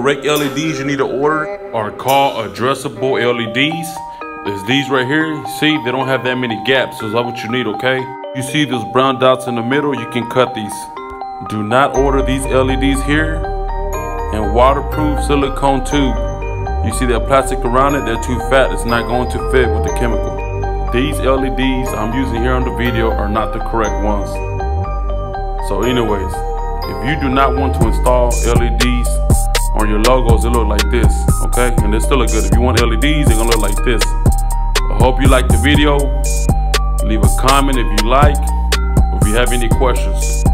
Correct LEDs you need to order are called addressable LEDs. Is these right here. See, they don't have that many gaps. So that's what you need, okay? You see those brown dots in the middle, you can cut these. Do not order these LEDs here. And waterproof silicone tube. You see that plastic around it, they're too fat. It's not going to fit with the chemical. These LEDs I'm using here on the video are not the correct ones. So anyways, if you do not want to install LEDs on your logos, it look like this, okay? And they still look good. If you want LEDs, they're gonna look like this. I hope you like the video. Leave a comment if you like, if you have any questions.